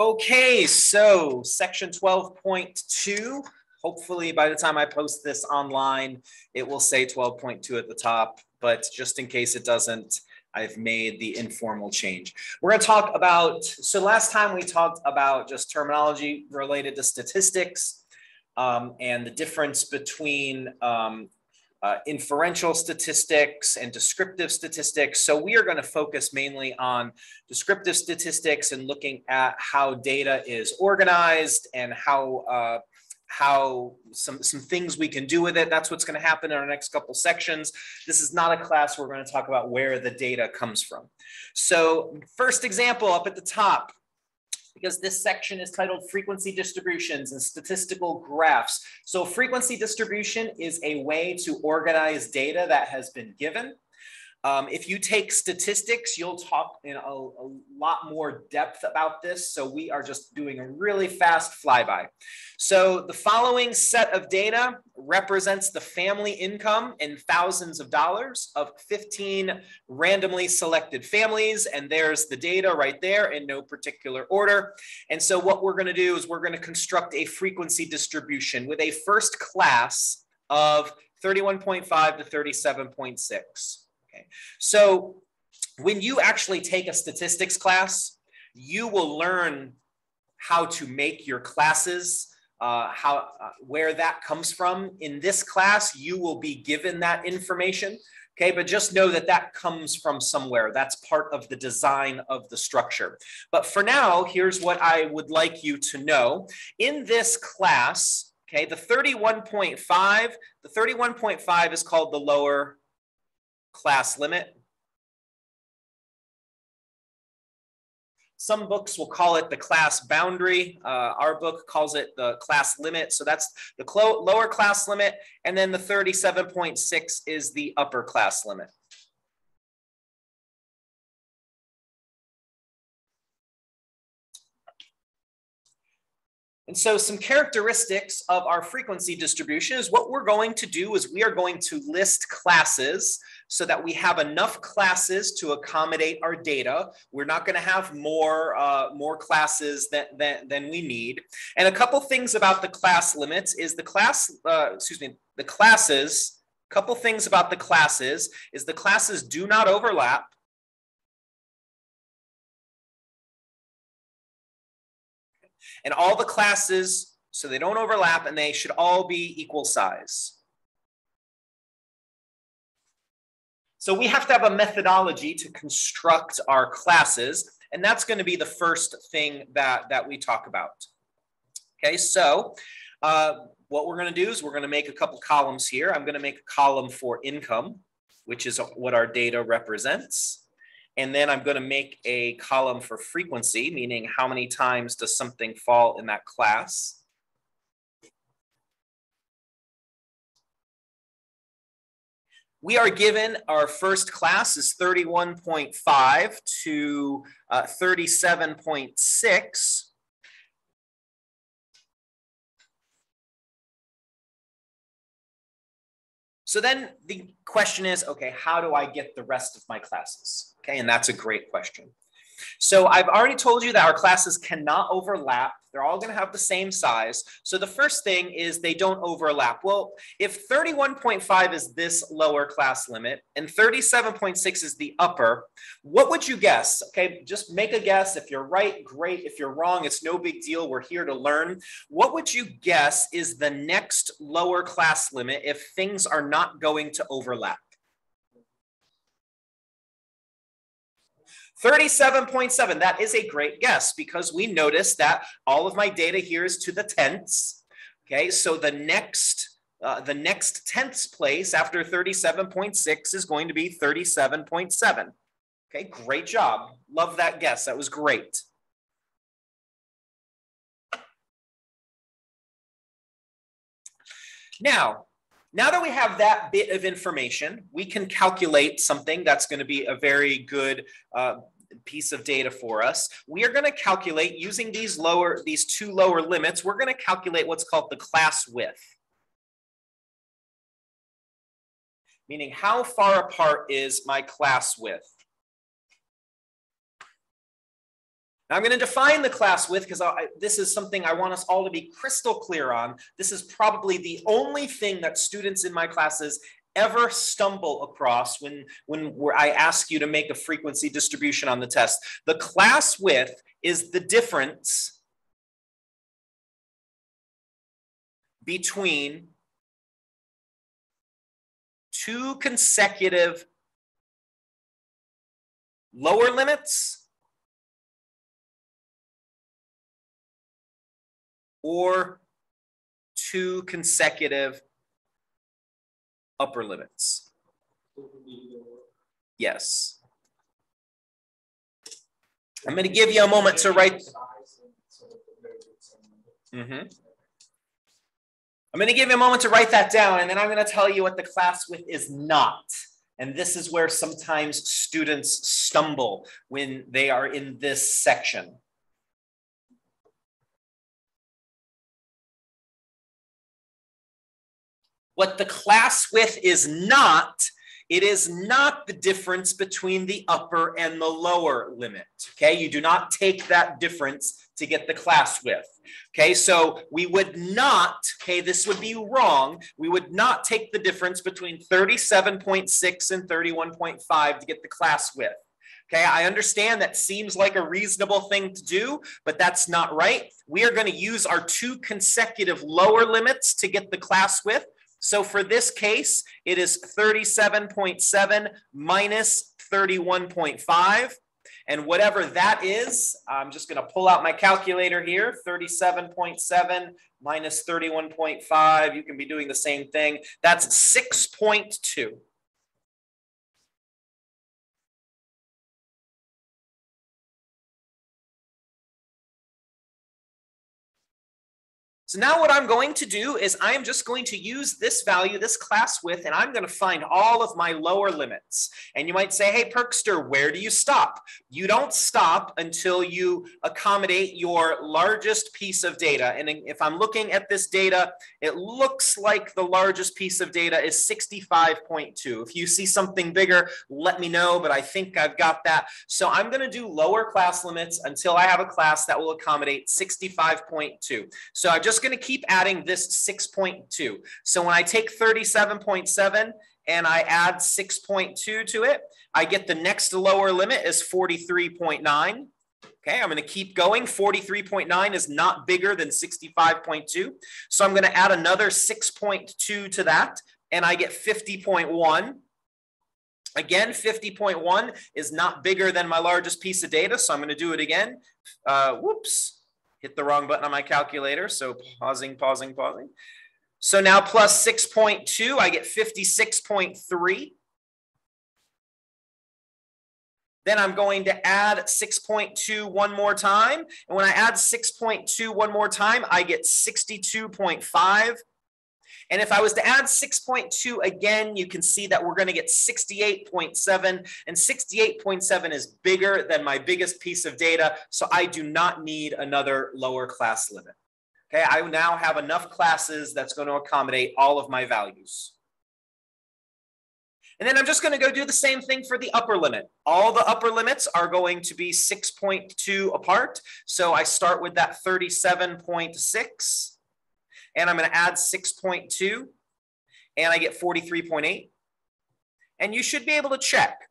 Okay, so section twelve point two, hopefully by the time I post this online, it will say twelve point two at the top, but just in case it doesn't, I've made the informal change. We're gonna talk about, so last time we talked about just terminology related to statistics um, and the difference between um, uh, inferential statistics and descriptive statistics. So we are going to focus mainly on descriptive statistics and looking at how data is organized and how uh, how some some things we can do with it. That's what's going to happen in our next couple sections. This is not a class we're going to talk about where the data comes from. So first example up at the top, because this section is titled frequency distributions and statistical graphs. So frequency distribution is a way to organize data that has been given. Um, if you take statistics, you'll talk in a, a, lot more depth about this. So we are just doing a really fast flyby. So the following set of data represents the family income in thousands of dollars of 15 randomly selected families. And there's the data right there in no particular order. And so what we're gonna do is we're gonna construct a frequency distribution with a first class of 31.5 to 37.6. Okay. So when you actually take a statistics class, you will learn how to make your classes, uh, how uh, where that comes from. In this class, you will be given that information. Okay, but just know that that comes from somewhere. That's part of the design of the structure. But for now, here's what I would like you to know. In this class, okay, the 31.5, the 31.5 is called the lower class limit. Some books will call it the class boundary. Uh, our book calls it the class limit. So that's the lower class limit. And then the 37.6 is the upper class limit. And so some characteristics of our frequency distribution is what we're going to do is we are going to list classes so that we have enough classes to accommodate our data. We're not going to have more, uh, more classes than, than, than we need. And a couple things about the class limits is the class, uh, excuse me, the classes, couple things about the classes is the classes do not overlap. And all the classes, so they don't overlap and they should all be equal size. So we have to have a methodology to construct our classes, and that's going to be the first thing that, that we talk about. Okay, so uh, what we're going to do is we're going to make a couple columns here. I'm going to make a column for income, which is what our data represents. And then I'm going to make a column for frequency, meaning how many times does something fall in that class. We are given our first class is 31.5 to uh, 37.6. So then the question is, okay, how do I get the rest of my classes? Okay, and that's a great question. So I've already told you that our classes cannot overlap. They're all going to have the same size. So the first thing is they don't overlap. Well, if 31.5 is this lower class limit and 37.6 is the upper, what would you guess? Okay, just make a guess. If you're right, great. If you're wrong, it's no big deal. We're here to learn. What would you guess is the next lower class limit if things are not going to overlap? 37.7, that is a great guess because we notice that all of my data here is to the tenths. Okay, so the next uh, the next tenths place after 37.6 is going to be 37.7. Okay, great job. Love that guess. That was great. Now, now that we have that bit of information, we can calculate something that's going to be a very good uh, piece of data for us. We are going to calculate using these lower, these two lower limits, we're going to calculate what's called the class width. Meaning how far apart is my class width? Now I'm going to define the class width because this is something I want us all to be crystal clear on. This is probably the only thing that students in my classes ever stumble across when, when I ask you to make a frequency distribution on the test. The class width is the difference between two consecutive lower limits or two consecutive upper limits. Yes. I'm going to give you a moment to write. Mm -hmm. I'm going to give you a moment to write that down, and then I'm going to tell you what the class width is not. And this is where sometimes students stumble when they are in this section. What the class width is not, it is not the difference between the upper and the lower limit. Okay, you do not take that difference to get the class width. Okay, so we would not, okay, this would be wrong. We would not take the difference between 37.6 and 31.5 to get the class width. Okay, I understand that seems like a reasonable thing to do, but that's not right. We are going to use our two consecutive lower limits to get the class width. So for this case, it is 37.7 minus 31.5. And whatever that is, I'm just going to pull out my calculator here, 37.7 minus 31.5. You can be doing the same thing. That's 6.2. So now what I'm going to do is I am just going to use this value, this class width, and I'm going to find all of my lower limits. And you might say, hey, Perkster, where do you stop? You don't stop until you accommodate your largest piece of data. And if I'm looking at this data, it looks like the largest piece of data is 65.2. If you see something bigger, let me know, but I think I've got that. So I'm going to do lower class limits until I have a class that will accommodate 65.2. So I just going to keep adding this 6.2. So when I take 37.7 and I add 6.2 to it, I get the next lower limit is 43.9. Okay, I'm going to keep going. 43.9 is not bigger than 65.2. So I'm going to add another 6.2 to that, and I get 50.1. Again, 50.1 is not bigger than my largest piece of data, so I'm going to do it again. Uh, whoops hit the wrong button on my calculator. So pausing, pausing, pausing. So now plus 6.2, I get 56.3. Then I'm going to add 6.2 one more time. And when I add 6.2 one more time, I get 62.5. And if I was to add 6.2 again, you can see that we're going to get 68.7 and 68.7 is bigger than my biggest piece of data. So I do not need another lower class limit. Okay, I now have enough classes that's going to accommodate all of my values. And then I'm just going to go do the same thing for the upper limit. All the upper limits are going to be 6.2 apart. So I start with that 37.6 and I'm going to add 6.2 and I get 43.8. And you should be able to check.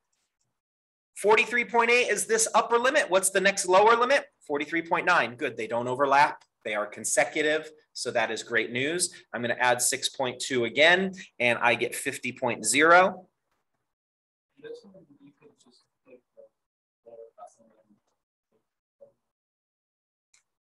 43.8 is this upper limit. What's the next lower limit? 43.9. Good. They don't overlap. They are consecutive. So that is great news. I'm going to add 6.2 again, and I get 50.0.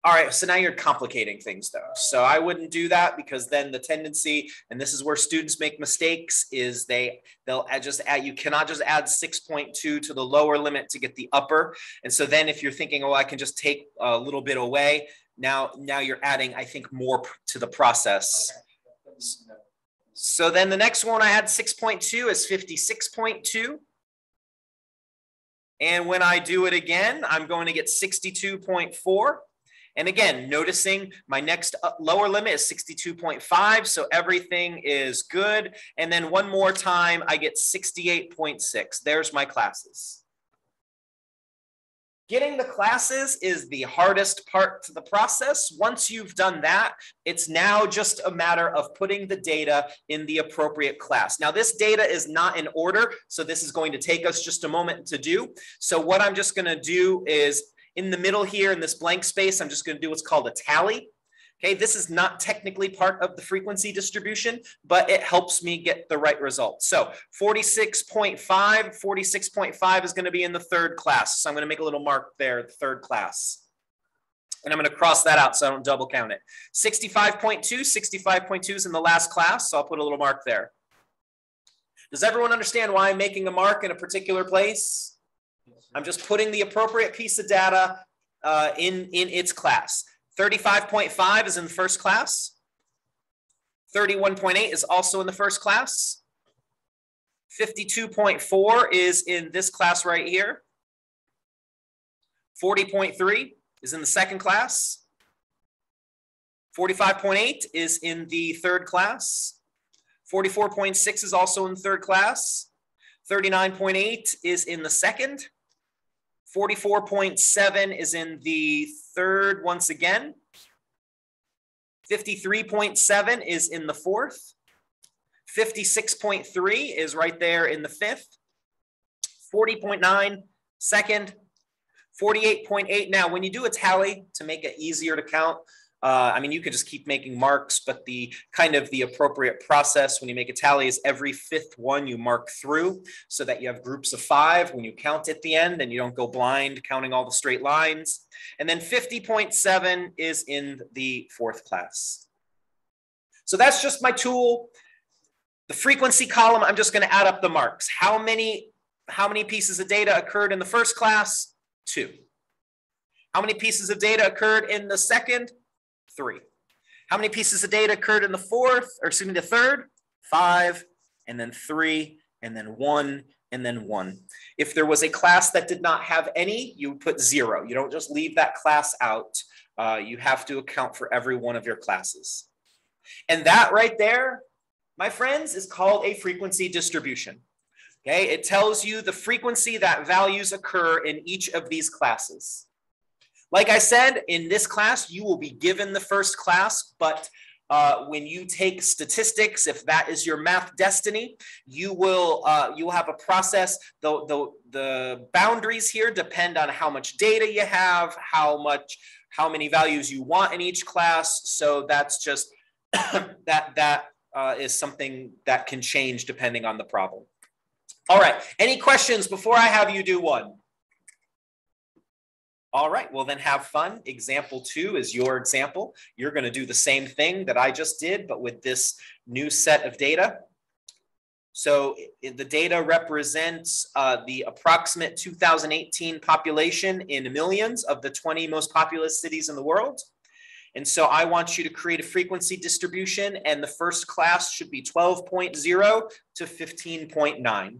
All right, so now you're complicating things though. So I wouldn't do that because then the tendency, and this is where students make mistakes, is they they'll just add. You cannot just add 6.2 to the lower limit to get the upper. And so then if you're thinking, oh, I can just take a little bit away, now now you're adding, I think, more to the process. So then the next one I add 6.2 is 56.2. And when I do it again, I'm going to get 62.4. And again, noticing my next uh, lower limit is 62.5, so everything is good. And then one more time, I get 68.6. There's my classes. Getting the classes is the hardest part to the process. Once you've done that, it's now just a matter of putting the data in the appropriate class. Now, this data is not in order, so this is going to take us just a moment to do. So what I'm just gonna do is in the middle here in this blank space, I'm just gonna do what's called a tally. Okay, this is not technically part of the frequency distribution, but it helps me get the right result. So 46.5, 46.5 is going to be in the third class. So I'm going to make a little mark there, the third class. And I'm going to cross that out so I don't double count it. 65.2, 65.2 is in the last class, so I'll put a little mark there. Does everyone understand why I'm making a mark in a particular place? I'm just putting the appropriate piece of data uh, in, in its class. 35.5 is in the first class. 31.8 is also in the first class. 52.4 is in this class right here. 40.3 is in the second class. 45.8 is in the third class. 44.6 is also in third class. 39.8 is in the second. 44.7 is in the third once again. 53.7 is in the fourth. 56.3 is right there in the fifth. 40.9 second. 48.8. Now, when you do a tally to make it easier to count, uh, I mean, you could just keep making marks, but the kind of the appropriate process when you make a tally is every fifth one you mark through so that you have groups of five when you count at the end and you don't go blind counting all the straight lines. And then 50.7 is in the fourth class. So that's just my tool. The frequency column, I'm just going to add up the marks. How many, how many pieces of data occurred in the first class? Two. How many pieces of data occurred in the second? Three. How many pieces of data occurred in the fourth, or excuse me, the third? Five, and then three, and then one, and then one. If there was a class that did not have any, you put zero. You don't just leave that class out. Uh, you have to account for every one of your classes. And that right there, my friends, is called a frequency distribution. Okay, it tells you the frequency that values occur in each of these classes. Like I said, in this class, you will be given the first class, but uh, when you take statistics, if that is your math destiny, you will uh, you will have a process. The, the the boundaries here depend on how much data you have, how much how many values you want in each class. So that's just that that uh, is something that can change depending on the problem. All right. Any questions before I have you do one? All right, well then have fun. Example two is your example. You're gonna do the same thing that I just did, but with this new set of data. So the data represents uh, the approximate 2018 population in millions of the 20 most populous cities in the world. And so I want you to create a frequency distribution and the first class should be 12.0 to 15.9.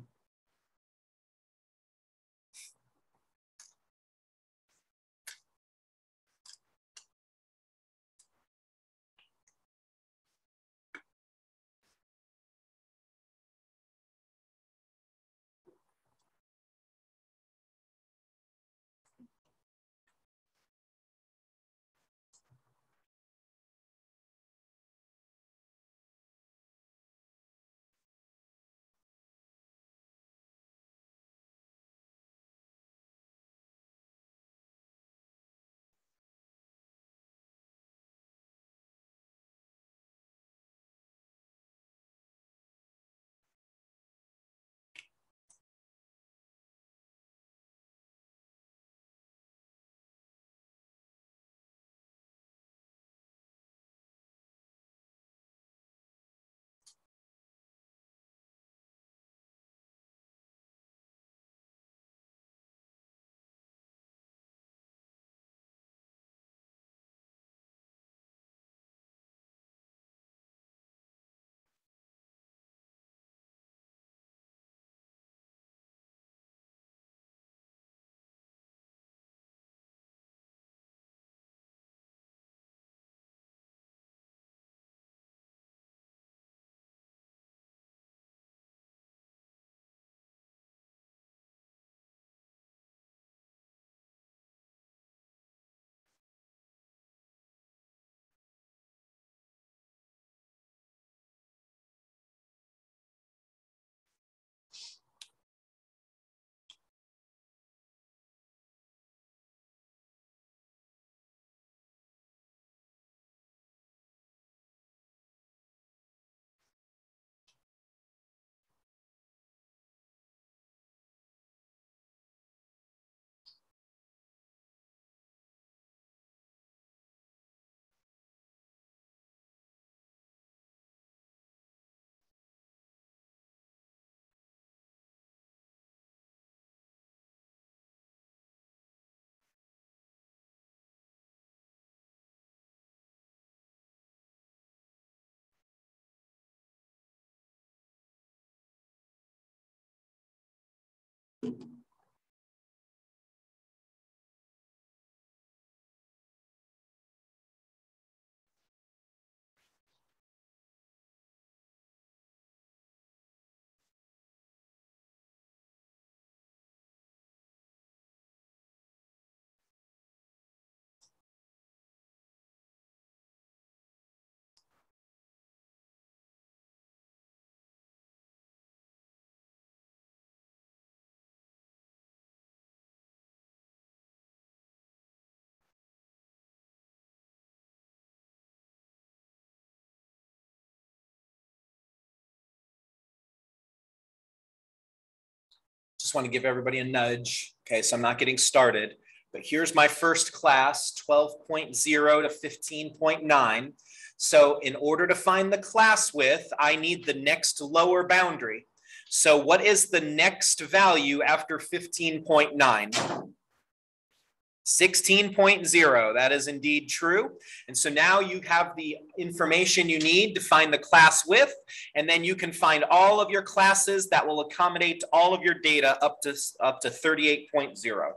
Just want to give everybody a nudge. Okay, so I'm not getting started, but here's my first class, 12.0 to 15.9. So in order to find the class width, I need the next lower boundary. So what is the next value after 15.9? 16.0, that is indeed true. And so now you have the information you need to find the class width, and then you can find all of your classes that will accommodate all of your data up to, up to 38.0.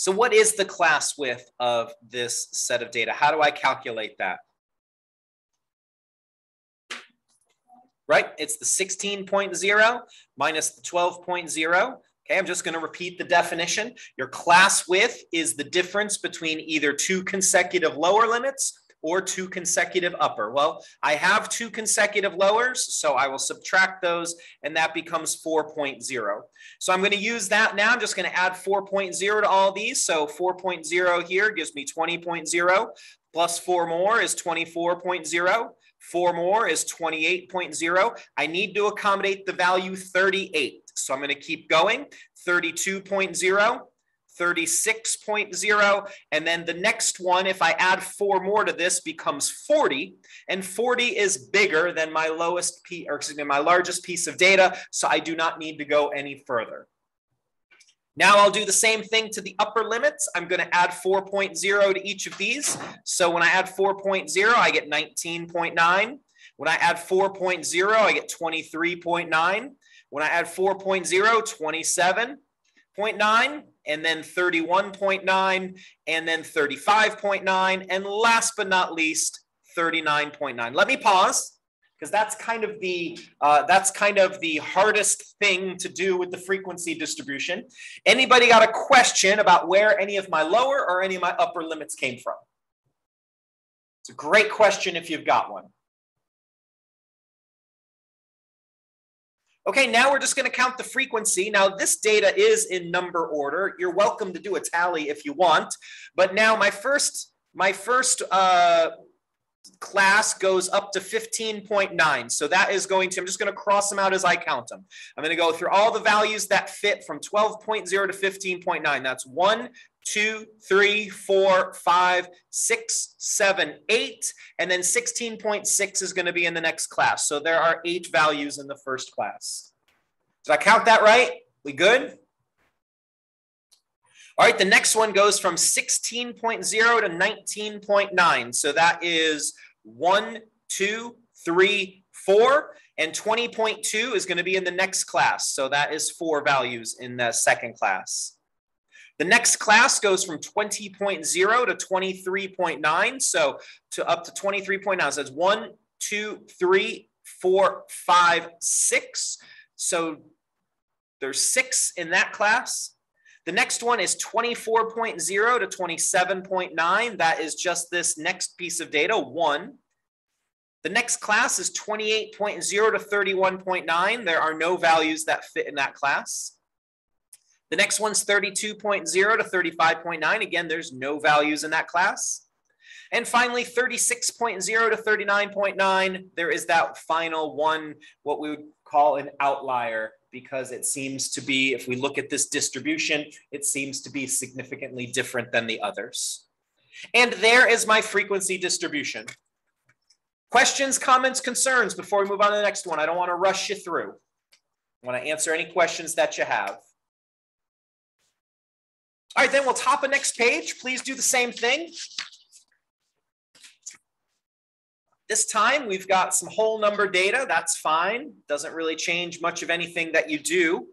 So what is the class width of this set of data? How do I calculate that? Right, it's the 16.0 minus the 12.0. Okay, I'm just going to repeat the definition. Your class width is the difference between either two consecutive lower limits or two consecutive upper. Well, I have two consecutive lowers, so I will subtract those and that becomes 4.0. So I'm going to use that now. I'm just going to add 4.0 to all these. So 4.0 here gives me 20.0 plus four more is 24.0. Four more is 28.0. I need to accommodate the value 38. So I'm going to keep going. 32.0, 36.0. And then the next one, if I add four more to this, becomes 40. And 40 is bigger than my lowest, piece, or excuse me, my largest piece of data. So I do not need to go any further. Now I'll do the same thing to the upper limits. I'm going to add 4.0 to each of these. So when I add 4.0, I get 19.9. When I add 4.0, I get 23.9. When I add 4.0, 27. 0.9 and then 31.9 and then 35.9 and last but not least 39.9 let me pause because that's kind of the uh, that's kind of the hardest thing to do with the frequency distribution. Anybody got a question about where any of my lower or any of my upper limits came from? It's a great question if you've got one Okay, now we're just going to count the frequency. Now this data is in number order. You're welcome to do a tally if you want. But now my first, my first uh, class goes up to 15.9. So that is going to, I'm just going to cross them out as I count them. I'm going to go through all the values that fit from 12.0 to 15.9. That's one, two, three, four, five, six, seven, eight, and then 16.6 is going to be in the next class. So there are eight values in the first class. Did I count that right? We good? All right, the next one goes from 16.0 to 19.9. So that is one, two, three, four, and 20.2 is going to be in the next class. So that is four values in the second class. The next class goes from 20.0 to 23.9. So to up to 23.9. So it's one, two, three, four, five, six. So there's six in that class. The next one is 24.0 to 27.9. That is just this next piece of data, one. The next class is 28.0 to 31.9. There are no values that fit in that class. The next one's 32.0 to 35.9. Again, there's no values in that class. And finally, 36.0 to 39.9, there is that final one, what we would call an outlier because it seems to be, if we look at this distribution, it seems to be significantly different than the others. And there is my frequency distribution. Questions, comments, concerns before we move on to the next one? I don't want to rush you through. I want to answer any questions that you have. All right, then we'll top a next page. Please do the same thing. This time we've got some whole number data. That's fine. Doesn't really change much of anything that you do.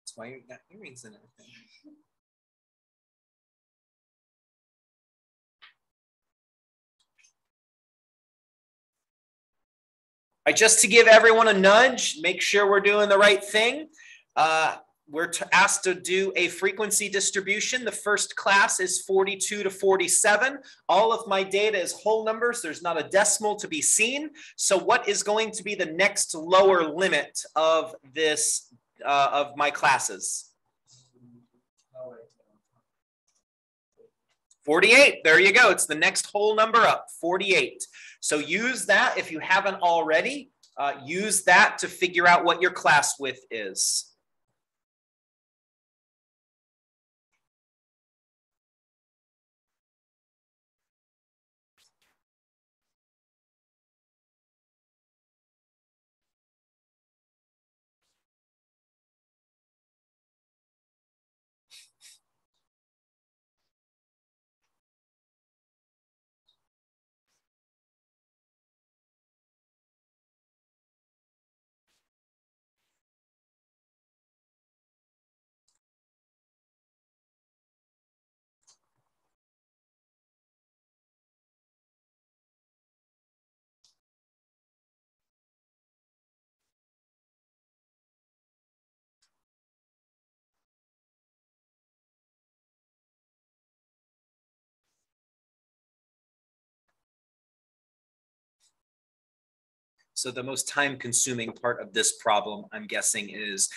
That's why you got earrings and everything. Just to give everyone a nudge, make sure we're doing the right thing. Uh, we're asked to do a frequency distribution. The first class is 42 to 47. All of my data is whole numbers. There's not a decimal to be seen. So what is going to be the next lower limit of this, uh, of my classes? 48, there you go. It's the next whole number up, 48. So use that if you haven't already. Uh, use that to figure out what your class width is. So the most time consuming part of this problem, I'm guessing, is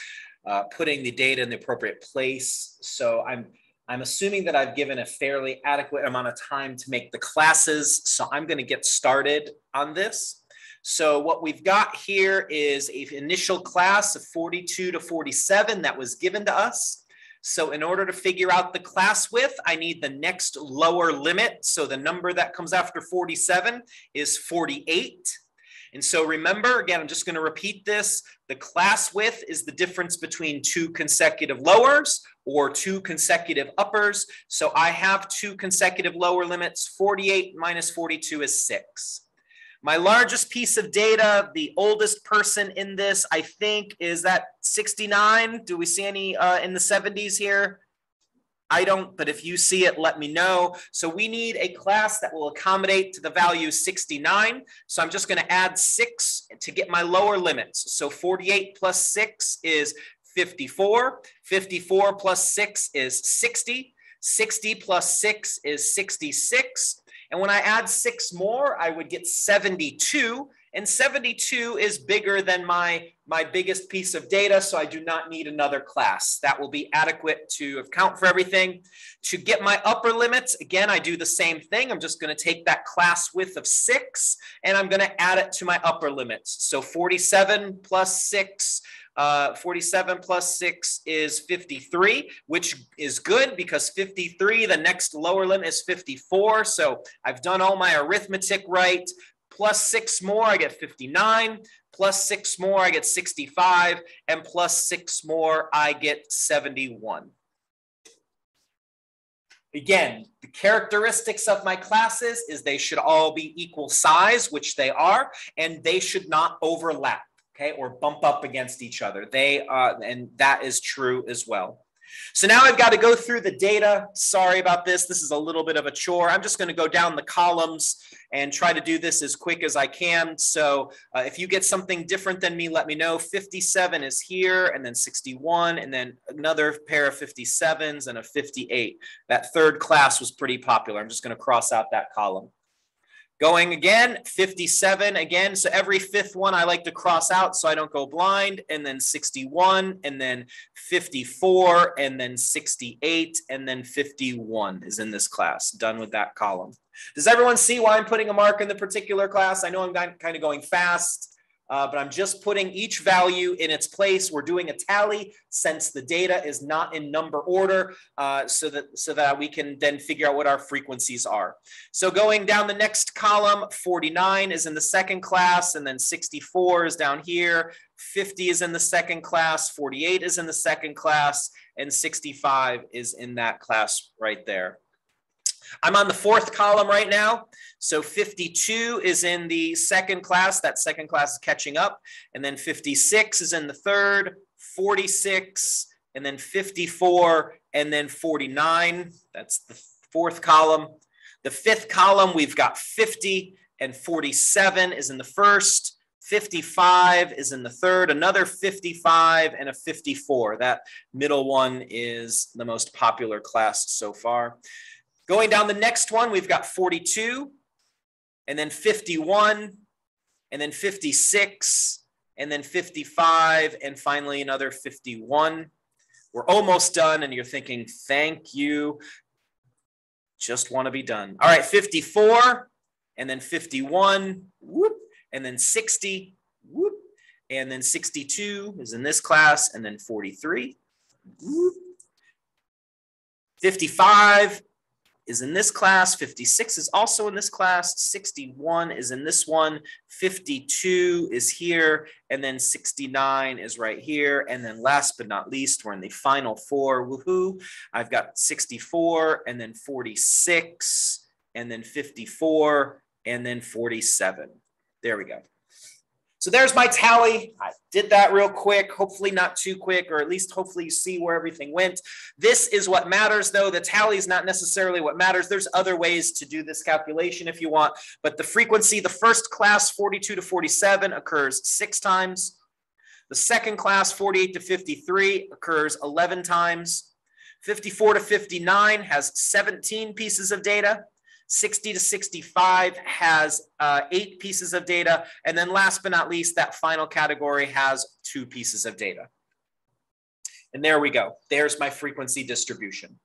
uh, putting the data in the appropriate place. So I'm I'm assuming that I've given a fairly adequate amount of time to make the classes. So I'm going to get started on this. So what we've got here is an initial class of 42 to 47 that was given to us. So in order to figure out the class width, I need the next lower limit. So the number that comes after 47 is 48. And so remember, again, I'm just going to repeat this. The class width is the difference between two consecutive lowers or two consecutive uppers. So I have two consecutive lower limits. 48 minus 42 is 6. My largest piece of data, the oldest person in this, I think, is that 69. Do we see any uh, in the 70s here? I don't, but if you see it, let me know. So we need a class that will accommodate to the value 69. So I'm just going to add six to get my lower limits. So 48 plus six is 54. 54 plus six is 60. 60 plus six is 66. And when I add six more, I would get 72 and 72 is bigger than my, my biggest piece of data, so I do not need another class. That will be adequate to account for everything. To get my upper limits, again, I do the same thing. I'm just gonna take that class width of six, and I'm gonna add it to my upper limits. So 47 plus six, uh, 47 plus 6 is 53, which is good because 53, the next lower limit is 54. So I've done all my arithmetic right plus six more, I get 59, plus six more, I get 65, and plus six more, I get 71. Again, the characteristics of my classes is they should all be equal size, which they are, and they should not overlap, okay, or bump up against each other. They, uh, and that is true as well. So now I've got to go through the data. Sorry about this. This is a little bit of a chore. I'm just going to go down the columns and try to do this as quick as I can. So uh, if you get something different than me, let me know. 57 is here and then 61 and then another pair of 57s and a 58. That third class was pretty popular. I'm just going to cross out that column. Going again, 57 again. So every fifth one I like to cross out so I don't go blind. And then 61, and then 54, and then 68, and then 51 is in this class. Done with that column. Does everyone see why I'm putting a mark in the particular class? I know I'm kind of going fast uh, but I'm just putting each value in its place. We're doing a tally since the data is not in number order uh, so, that, so that we can then figure out what our frequencies are. So going down the next column, 49 is in the second class and then 64 is down here. 50 is in the second class, 48 is in the second class, and 65 is in that class right there. I'm on the fourth column right now. So 52 is in the second class. That second class is catching up. And then 56 is in the third, 46, and then 54, and then 49. That's the fourth column. The fifth column, we've got 50 and 47 is in the first. 55 is in the third, another 55 and a 54. That middle one is the most popular class so far. Going down the next one, we've got 42, and then 51, and then 56, and then 55, and finally another 51. We're almost done, and you're thinking, thank you. Just want to be done. All right, 54, and then 51, whoop, and then 60, whoop, and then 62 is in this class, and then 43, whoop, 55, is in this class, 56 is also in this class, 61 is in this one, 52 is here, and then 69 is right here. And then last but not least, we're in the final four, woohoo. I've got 64 and then 46 and then 54 and then 47. There we go. So there's my tally. I did that real quick, hopefully not too quick, or at least hopefully you see where everything went. This is what matters though. The tally is not necessarily what matters. There's other ways to do this calculation if you want, but the frequency, the first class 42 to 47 occurs six times. The second class 48 to 53 occurs 11 times. 54 to 59 has 17 pieces of data. 60 to 65 has uh, eight pieces of data. And then last but not least, that final category has two pieces of data. And there we go. There's my frequency distribution.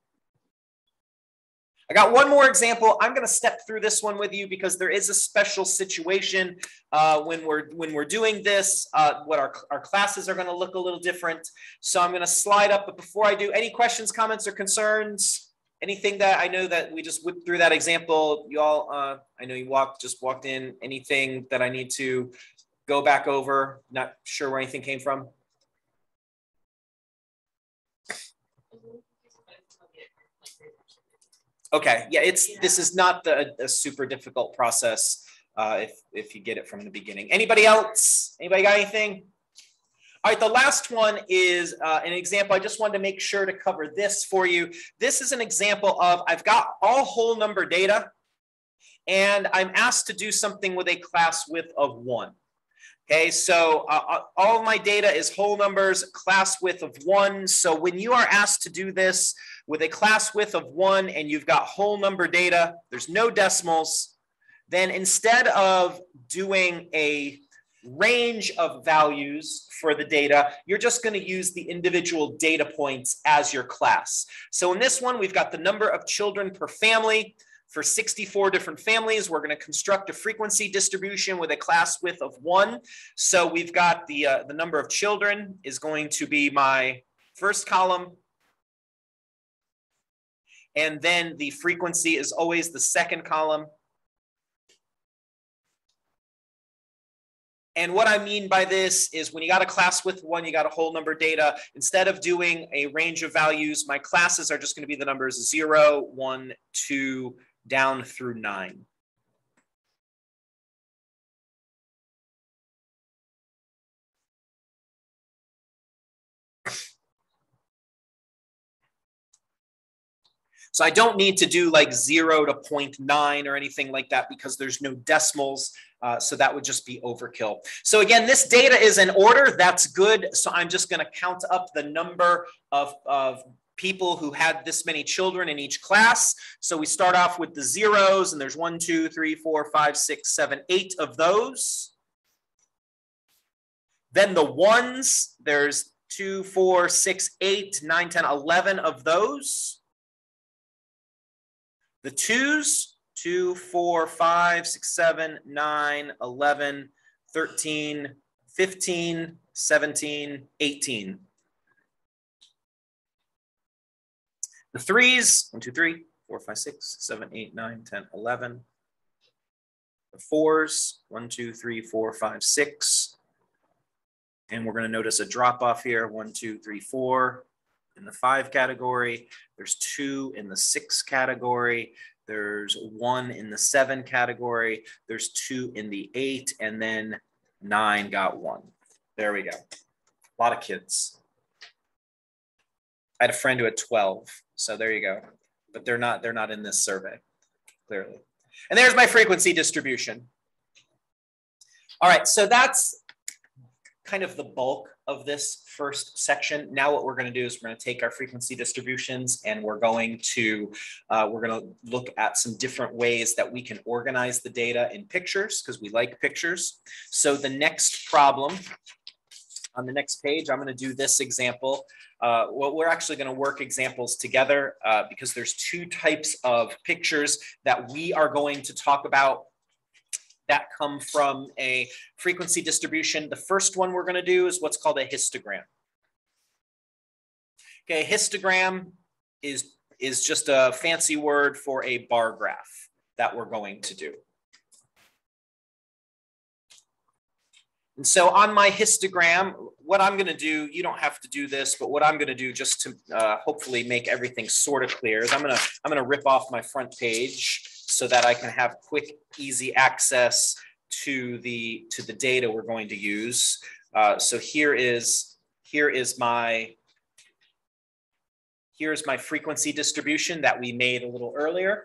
I got one more example. I'm going to step through this one with you because there is a special situation uh, when we're when we're doing this. Uh, what our, our classes are going to look a little different. So I'm going to slide up. But before I do, any questions, comments, or concerns? Anything that I know that we just whipped through that example, you all, uh, I know you walked, just walked in, anything that I need to go back over, not sure where anything came from? Okay, yeah, it's, this is not the, a super difficult process uh, if, if you get it from the beginning. Anybody else? Anybody got anything? All right, the last one is uh, an example. I just wanted to make sure to cover this for you. This is an example of I've got all whole number data and I'm asked to do something with a class width of one. Okay, so uh, uh all my data is whole numbers, class width of one. So when you are asked to do this with a class width of one and you've got whole number data, there's no decimals, then instead of doing a range of values for the data, you're just going to use the individual data points as your class. So in this one, we've got the number of children per family. For 64 different families, we're going to construct a frequency distribution with a class width of one. So we've got the, uh, the number of children is going to be my first column. And then the frequency is always the second column. And what I mean by this is when you got a class width one, you got a whole number data. Instead of doing a range of values, my classes are just going to be the numbers zero, one, two, down through nine. So I don't need to do like zero to 0.9 or anything like that because there's no decimals. Uh, so that would just be overkill. So again, this data is in order. That's good. So I'm just going to count up the number of, of people who had this many children in each class. So we start off with the zeros, and there's one, two, three, four, five, six, seven, eight of those. Then the ones, there's two, four, six, eight, nine, 10, 11 of those. The twos, 2, 4, 5, 6, 7, 9, 11, 13, 15, 17, 18. The threes, 1, 2, 3, 4, 5, 6, 7, 8, 9, 10, 11. The fours, 1, 2, 3, 4, 5, 6. And we're going to notice a drop off here, 1, 2, 3, 4 in the five category. There's two in the six category. There's one in the seven category. There's two in the eight, and then nine got one. There we go. A lot of kids. I had a friend who had 12. So there you go. But they're not, they're not in this survey, clearly. And there's my frequency distribution. All right, so that's kind of the bulk of this first section. Now what we're going to do is we're going to take our frequency distributions and we're going to uh, we're going to look at some different ways that we can organize the data in pictures because we like pictures. So the next problem on the next page, I'm going to do this example. Uh, well, we're actually going to work examples together uh, because there's two types of pictures that we are going to talk about that come from a frequency distribution. The first one we're going to do is what's called a histogram. Okay, histogram is, is just a fancy word for a bar graph that we're going to do. And so on my histogram, what I'm going to do, you don't have to do this, but what I'm going to do just to uh, hopefully make everything sort of clear is I'm going to I'm going to rip off my front page so that I can have quick, easy access to the to the data we're going to use. Uh, so here is here is my here's my frequency distribution that we made a little earlier.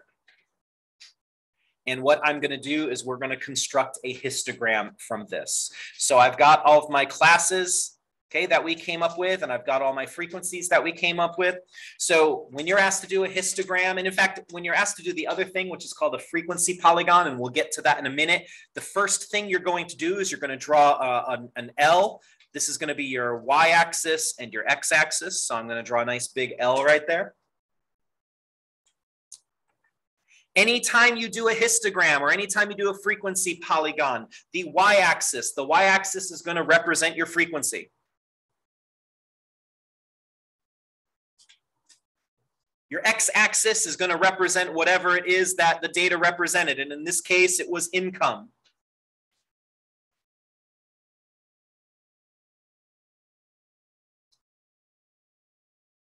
And what I'm going to do is we're going to construct a histogram from this. So I've got all of my classes okay, that we came up with, and I've got all my frequencies that we came up with. So when you're asked to do a histogram, and in fact, when you're asked to do the other thing, which is called a frequency polygon, and we'll get to that in a minute, the first thing you're going to do is you're going to draw uh, an, an L. This is going to be your y-axis and your x-axis. So I'm going to draw a nice big L right there. Anytime you do a histogram or anytime you do a frequency polygon, the y-axis, the y-axis is going to represent your frequency. Your x-axis is going to represent whatever it is that the data represented. And in this case, it was income.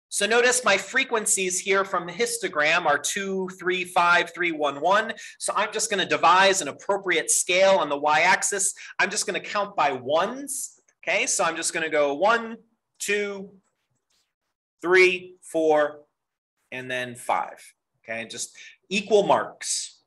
So notice my frequencies here from the histogram are 2, 3, 5, 3, 1, 1. So I'm just going to devise an appropriate scale on the y-axis. I'm just going to count by ones Okay, so I'm just gonna go one, two, three, four, and then five. Okay, just equal marks.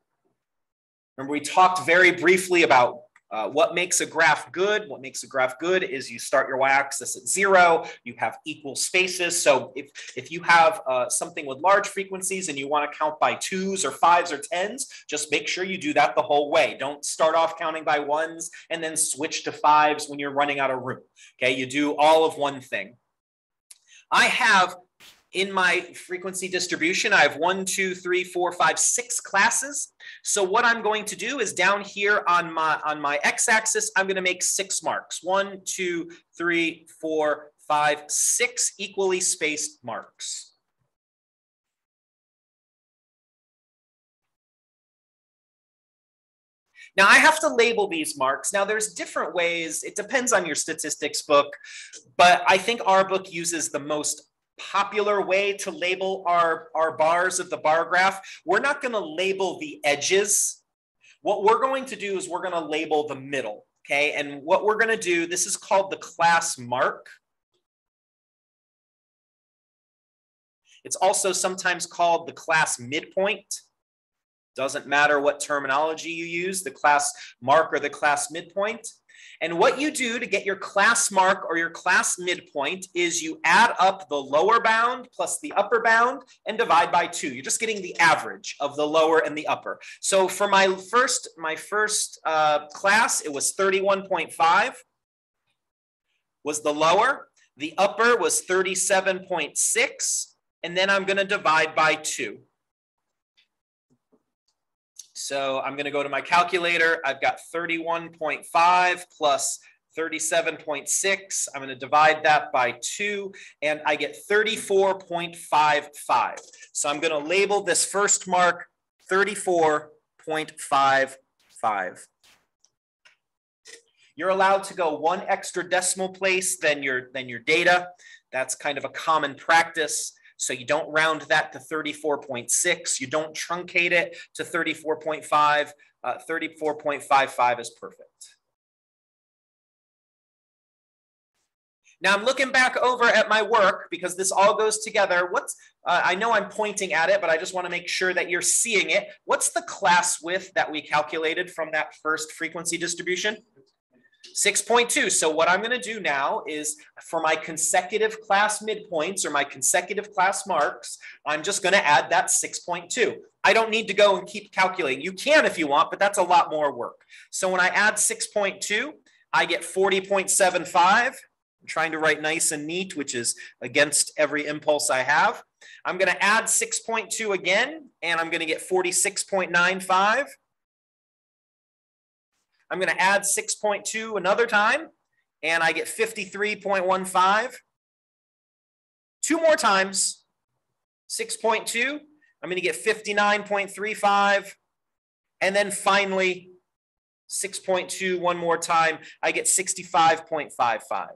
Remember, we talked very briefly about uh, what makes a graph good? What makes a graph good is you start your y-axis at zero, you have equal spaces. So if, if you have uh, something with large frequencies and you want to count by twos or fives or tens, just make sure you do that the whole way. Don't start off counting by ones and then switch to fives when you're running out of room. Okay, you do all of one thing. I have in my frequency distribution, I have one, two, three, four, five, six classes. So what I'm going to do is down here on my, on my x-axis, I'm going to make six marks. One, two, three, four, five, six equally spaced marks. Now I have to label these marks. Now there's different ways. It depends on your statistics book, but I think our book uses the most popular way to label our, our bars of the bar graph. We're not going to label the edges. What we're going to do is we're going to label the middle. Okay. And what we're going to do, this is called the class mark. It's also sometimes called the class midpoint. Doesn't matter what terminology you use, the class mark or the class midpoint. And what you do to get your class mark or your class midpoint is you add up the lower bound plus the upper bound and divide by two. You're just getting the average of the lower and the upper. So for my first, my first uh, class, it was 31.5 was the lower. The upper was 37.6. And then I'm going to divide by two. So I'm going to go to my calculator. I've got 31.5 plus 37.6. I'm going to divide that by 2, and I get 34.55. So I'm going to label this first mark 34.55. You're allowed to go one extra decimal place than your, than your data. That's kind of a common practice. So you don't round that to 34.6. You don't truncate it to 34.5. Uh, 34.55 is perfect. Now I'm looking back over at my work because this all goes together. What's, uh, I know I'm pointing at it, but I just want to make sure that you're seeing it. What's the class width that we calculated from that first frequency distribution? 6.2. So what I'm going to do now is for my consecutive class midpoints or my consecutive class marks, I'm just going to add that 6.2. I don't need to go and keep calculating. You can if you want, but that's a lot more work. So when I add 6.2, I get 40.75. I'm trying to write nice and neat, which is against every impulse I have. I'm going to add 6.2 again, and I'm going to get 46.95. I'm going to add 6.2 another time, and I get 53.15. Two more times, 6.2. I'm going to get 59.35. And then finally, 6.2 one more time, I get 65.55.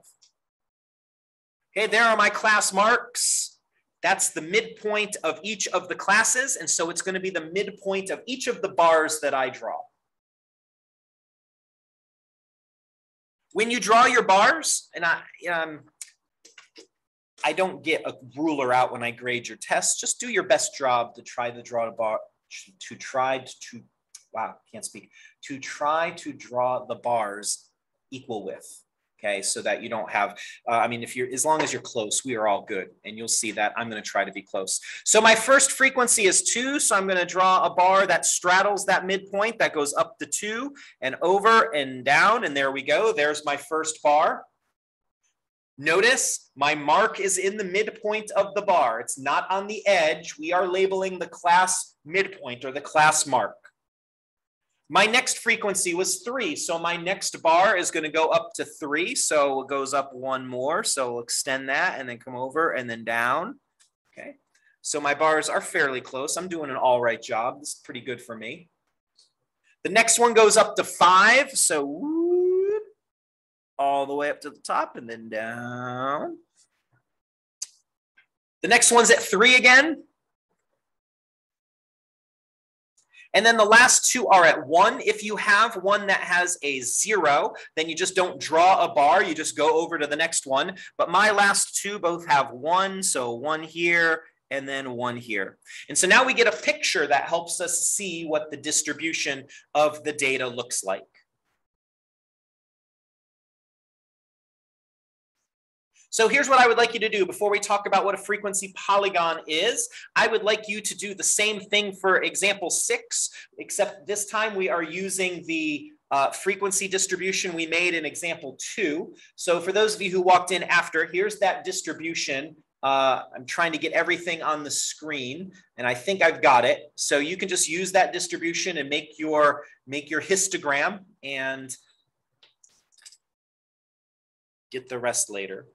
Okay, there are my class marks. That's the midpoint of each of the classes. And so it's going to be the midpoint of each of the bars that I draw. When you draw your bars, and I, um, I don't get a ruler out when I grade your tests. Just do your best job to try to draw a bar, to try to, wow, can't speak, to try to draw the bars equal width okay so that you don't have uh, i mean if you're as long as you're close we are all good and you'll see that i'm going to try to be close so my first frequency is two so i'm going to draw a bar that straddles that midpoint that goes up to two and over and down and there we go there's my first bar Notice my mark is in the midpoint of the bar. It's not on the edge. We are labeling the class midpoint or the class mark. My next frequency was three. So my next bar is going to go up to three. So it goes up one more. So we'll extend that and then come over and then down. Okay. So my bars are fairly close. I'm doing an all right job. This is pretty good for me. The next one goes up to five. So whoop, all the way up to the top and then down. The next one's at three again. And then the last two are at one. If you have one that has a zero, then you just don't draw a bar, you just go over to the next one. But my last two both have one, so one here and then one here. And so now we get a picture that helps us see what the distribution of the data looks like. So here's what I would like you to do before we talk about what a frequency polygon is. I would like you to do the same thing for example six, except this time we are using the uh, frequency distribution we made in example two. So for those of you who walked in after, here's that distribution. Uh, I'm trying to get everything on the screen and I think I've got it. So you can just use that distribution and make your, make your histogram and get the rest later.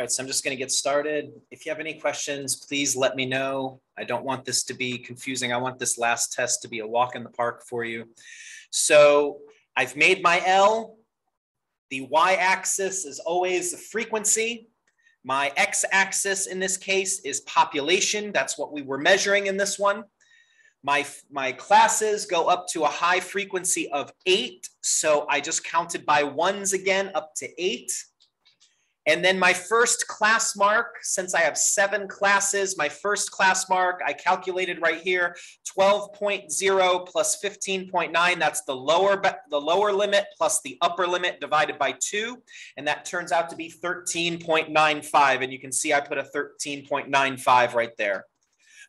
All right, so I'm just going to get started. If you have any questions, please let me know. I don't want this to be confusing. I want this last test to be a walk in the park for you. So I've made my L. The y-axis is always the frequency. My x-axis in this case is population. That's what we were measuring in this one. My, my classes go up to a high frequency of eight. So I just counted by ones again up to eight. And then my first class mark, since I have seven classes, my first class mark, I calculated right here, 12.0 plus 15.9, that's the lower, the lower limit plus the upper limit divided by two. And that turns out to be 13.95. And you can see I put a 13.95 right there.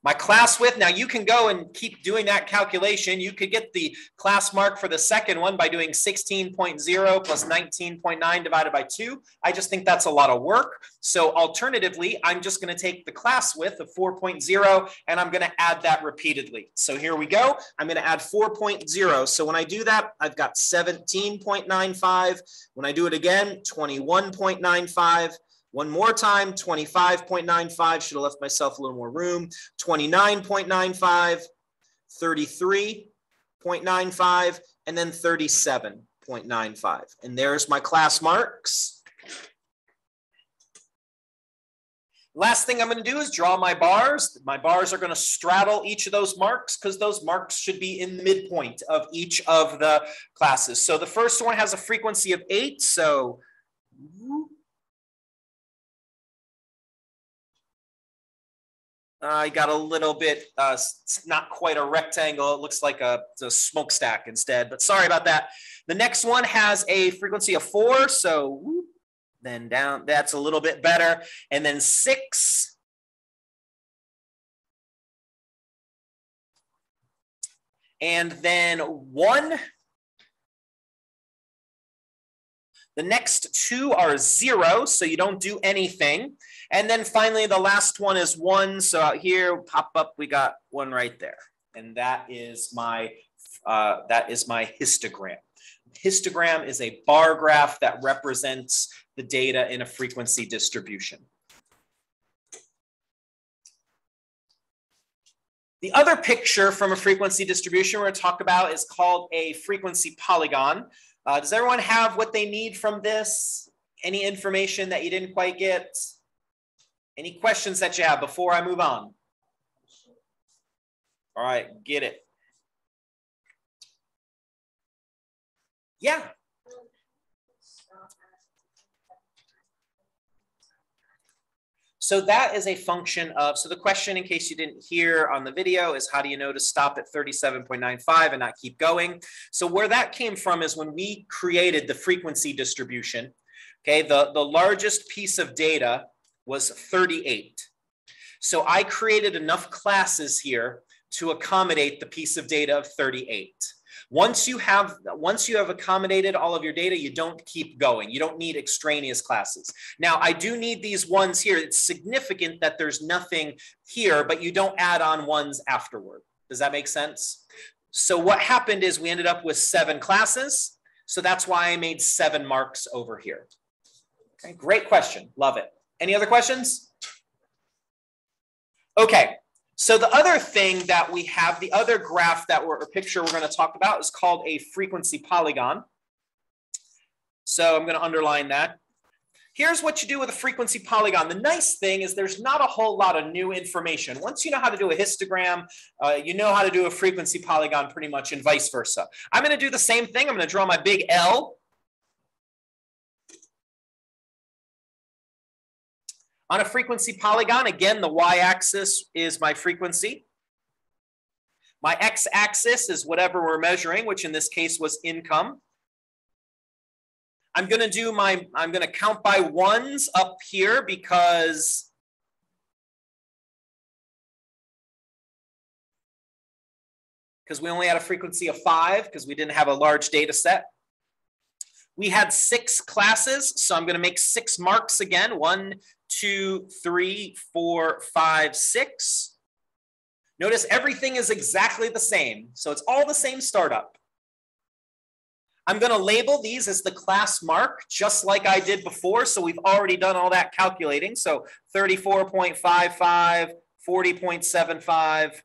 My class width, now you can go and keep doing that calculation. You could get the class mark for the second one by doing 16.0 plus 19.9 divided by 2. I just think that's a lot of work. So alternatively, I'm just going to take the class width of 4.0 and I'm going to add that repeatedly. So here we go. I'm going to add 4.0. So when I do that, I've got 17.95. When I do it again, 21.95. One more time, 25.95, should have left myself a little more room. 29.95, 33.95, and then 37.95. And there's my class marks. Last thing I'm going to do is draw my bars. My bars are going to straddle each of those marks because those marks should be in the midpoint of each of the classes. So the first one has a frequency of eight. So I got a little bit, uh, it's not quite a rectangle. It looks like a, a smokestack instead, but sorry about that. The next one has a frequency of four. So then down, that's a little bit better. And then six. And then one. The next two are zero, so you don't do anything. And then finally, the last one is one. So out here, pop up, we got one right there. And that is my, uh, that is my histogram. Histogram is a bar graph that represents the data in a frequency distribution. The other picture from a frequency distribution we're going to talk about is called a frequency polygon. Uh, does everyone have what they need from this? Any information that you didn't quite get? Any questions that you have before I move on? All right, get it. Yeah. So that is a function of, so the question in case you didn't hear on the video is how do you know to stop at 37.95 and not keep going? So where that came from is when we created the frequency distribution, okay, the, the largest piece of data was 38. So I created enough classes here to accommodate the piece of data of 38. Once you have once you have accommodated all of your data, you don't keep going. You don't need extraneous classes. Now, I do need these ones here. It's significant that there's nothing here, but you don't add on ones afterward. Does that make sense? So what happened is we ended up with seven classes. So that's why I made seven marks over here. Okay, great question. Love it. Any other questions? Okay, so the other thing that we have, the other graph that we're, or picture we're going to talk about is called a frequency polygon. So I'm going to underline that. Here's what you do with a frequency polygon. The nice thing is there's not a whole lot of new information. Once you know how to do a histogram, uh, you know how to do a frequency polygon pretty much and vice versa. I'm going to do the same thing. I'm going to draw my big L On a frequency polygon, again, the y-axis is my frequency. My x-axis is whatever we're measuring, which in this case was income. I'm going to do my, I'm going to count by ones up here because because we only had a frequency of five because we didn't have a large data set. We had six classes, so I'm going to make six marks again. One, two, three, four, five, six. Notice everything is exactly the same. So it's all the same startup. I'm going to label these as the class mark, just like I did before. So we've already done all that calculating. So 34.55, 40.75,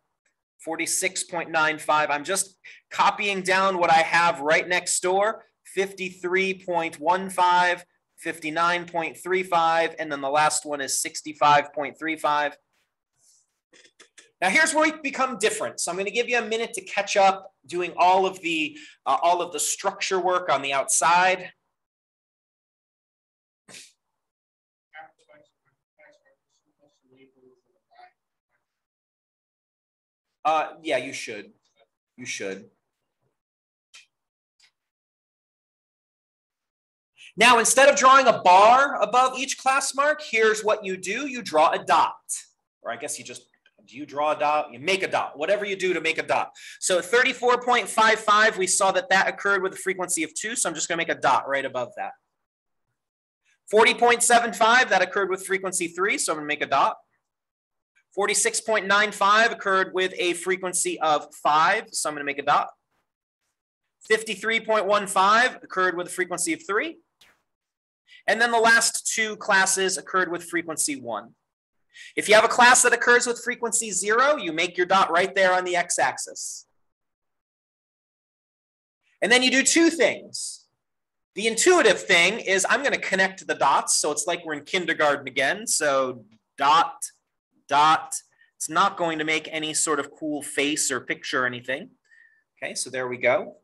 46.95. I'm just copying down what I have right next door, 53.15, 59.35, and then the last one is 65.35. Now here's where we become different. So I'm going to give you a minute to catch up doing all of the uh, all of the structure work on the outside. Uh, yeah, you should. You should. Now, instead of drawing a bar above each class mark, here's what you do. You draw a dot, or I guess you just, do you draw a dot? You make a dot, whatever you do to make a dot. So 34.55, we saw that that occurred with a frequency of two, so I'm just gonna make a dot right above that. 40.75, that occurred with frequency three, so I'm gonna make a dot. 46.95 occurred with a frequency of five, so I'm gonna make a dot. 53.15 occurred with a frequency of three. And then the last two classes occurred with frequency one. If you have a class that occurs with frequency zero, you make your dot right there on the x-axis. And then you do two things. The intuitive thing is I'm going to connect the dots. So it's like we're in kindergarten again. So dot, dot. It's not going to make any sort of cool face or picture or anything. Okay, so there we go.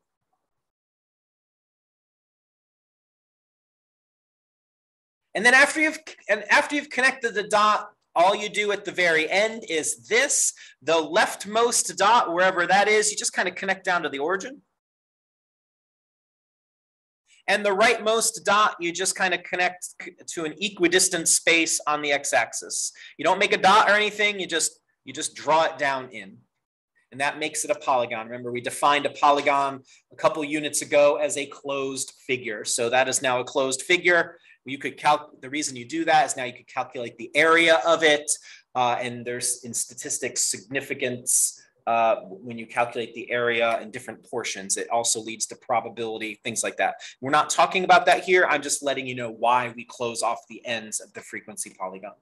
And then after you've and after you've connected the dot, all you do at the very end is this, the leftmost dot, wherever that is, you just kind of connect down to the origin. And the rightmost dot, you just kind of connect to an equidistant space on the x-axis. You don't make a dot or anything, you just you just draw it down in. And that makes it a polygon. Remember, we defined a polygon a couple units ago as a closed figure. So that is now a closed figure you could calc the reason you do that is now you could calculate the area of it uh, and there's in statistics significance uh, when you calculate the area in different portions. It also leads to probability things like that. We're not talking about that here. I'm just letting you know why we close off the ends of the frequency polygon.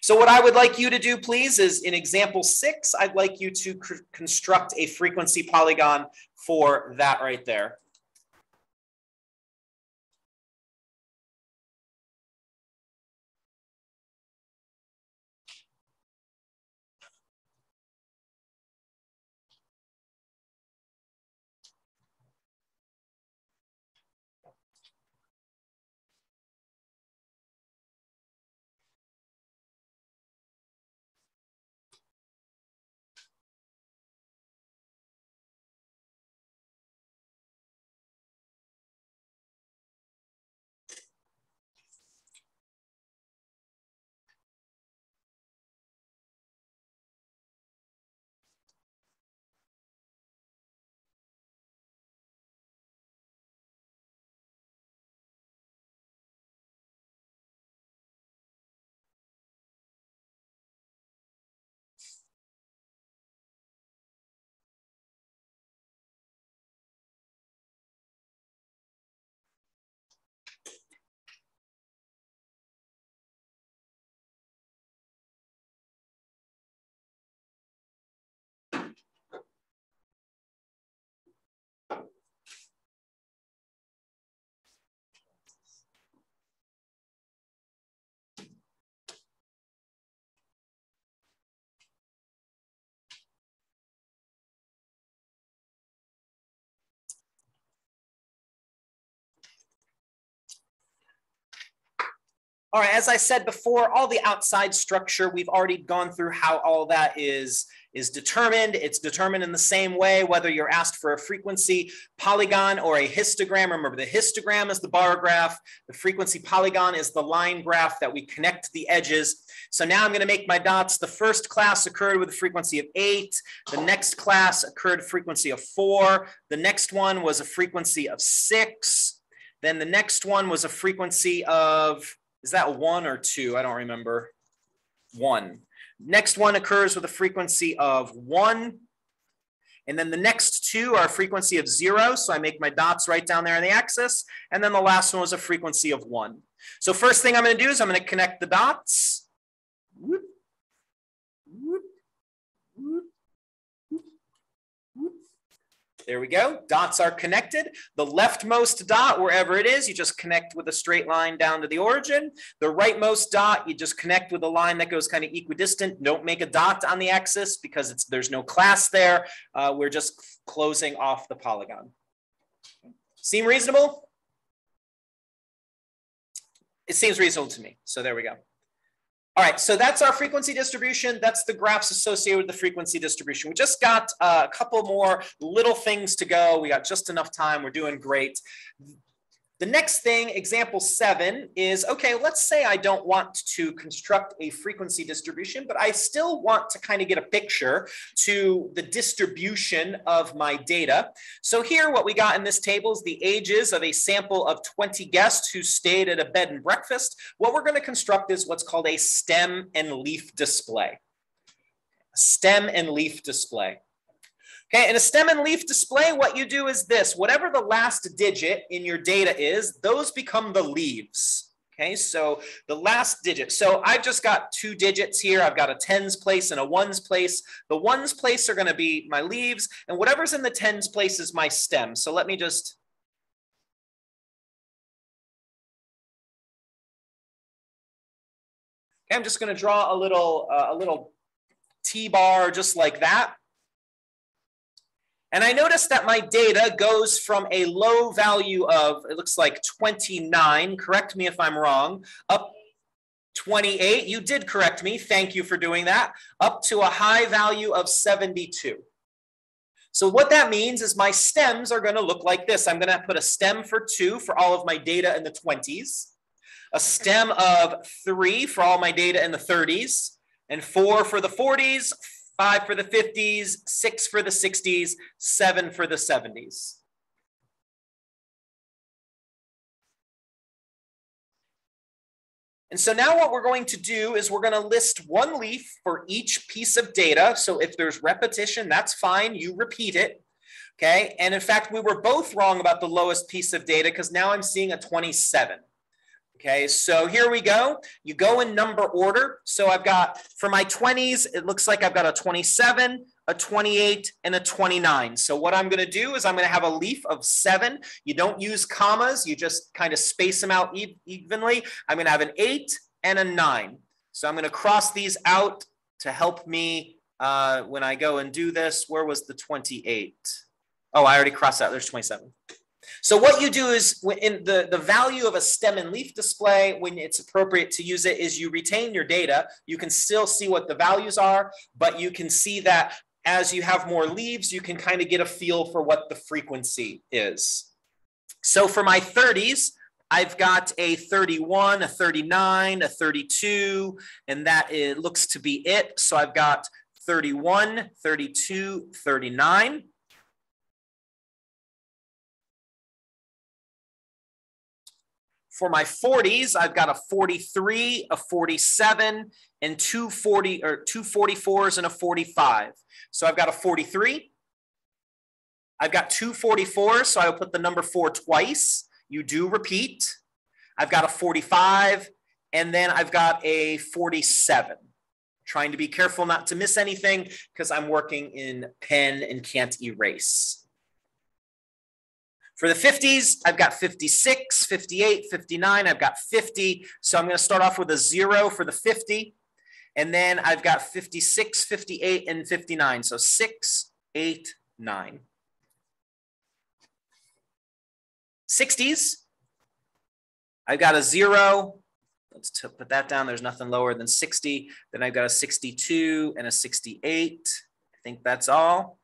So what I would like you to do, please, is in example six, I'd like you to construct a frequency polygon for that right there. All right, as I said before, all the outside structure, we've already gone through how all that is, is determined. It's determined in the same way, whether you're asked for a frequency polygon or a histogram. Remember, the histogram is the bar graph. The frequency polygon is the line graph that we connect the edges. So now I'm going to make my dots. The first class occurred with a frequency of eight. The next class occurred frequency of four. The next one was a frequency of six. Then the next one was a frequency of is that one or two? I don't remember. One. Next one occurs with a frequency of one. And then the next two are a frequency of zero. So I make my dots right down there on the axis. And then the last one was a frequency of one. So first thing I'm going to do is I'm going to connect the dots. Whoop, whoop, whoop. There we go. Dots are connected. The leftmost dot, wherever it is, you just connect with a straight line down to the origin. The rightmost dot, you just connect with a line that goes kind of equidistant. Don't make a dot on the axis because it's there's no class there. Uh, we're just closing off the polygon. Seem reasonable? It seems reasonable to me. So there we go. All right, so that's our frequency distribution. That's the graphs associated with the frequency distribution. We just got uh, a couple more little things to go. We got just enough time. We're doing great. The next thing, example seven, is okay, let's say I don't want to construct a frequency distribution, but I still want to kind of get a picture to the distribution of my data. So here, what we got in this table is the ages of a sample of 20 guests who stayed at a bed and breakfast. What we're going to construct is what's called a stem and leaf display. Stem and leaf display. Okay, in a stem and leaf display, what you do is this. Whatever the last digit in your data is, those become the leaves. Okay, so the last digit. So I've just got two digits here. I've got a tens place and a ones place. The ones place are going to be my leaves, and whatever's in the tens place is my stem. So let me just I'm just going to draw a little uh, a little T-bar just like that. And I notice that my data goes from a low value of, it looks like 29, correct me if I'm wrong, up 28. You did correct me. Thank you for doing that. Up to a high value of 72. So what that means is my stems are going to look like this. I'm going to put a stem for two for all of my data in the 20s, a stem of three for all my data in the 30s, and four for the 40s, five for the 50s, six for the 60s, seven for the 70s. And so now what we're going to do is we're going to list one leaf for each piece of data. So if there's repetition, that's fine. You repeat it. Okay. And in fact, we were both wrong about the lowest piece of data because now I'm seeing a 27. Okay, so here we go. You go in number order. So I've got, for my 20s, it looks like I've got a 27, a 28, and a 29. So what I'm going to do is I'm going to have a leaf of seven. You don't use commas. You just kind of space them out e evenly. I'm going to have an eight and a nine. So I'm going to cross these out to help me uh, when I go and do this. Where was the 28? Oh, I already crossed out. There's 27. So what you do is in the, the value of a stem and leaf display, when it's appropriate to use it, is you retain your data. You can still see what the values are, but you can see that as you have more leaves, you can kind of get a feel for what the frequency is. So for my 30s, I've got a 31, a 39, a 32, and that it looks to be it. So I've got 31, 32, 39. For my 40s, I've got a 43, a 47, and two 40 or two 44s and a 45. So I've got a 43. I've got two 44s, so I will put the number four twice. You do repeat. I've got a 45, and then I've got a 47. Trying to be careful not to miss anything because I'm working in pen and can't erase. For the 50s, I've got 56, 58, 59, I've got 50. So I'm going to start off with a zero for the 50. And then I've got 56, 58, and 59. So six, eight, nine. 60s, I've got a zero. Let's put that down. There's nothing lower than 60. Then I've got a 62 and a 68. I think that's all.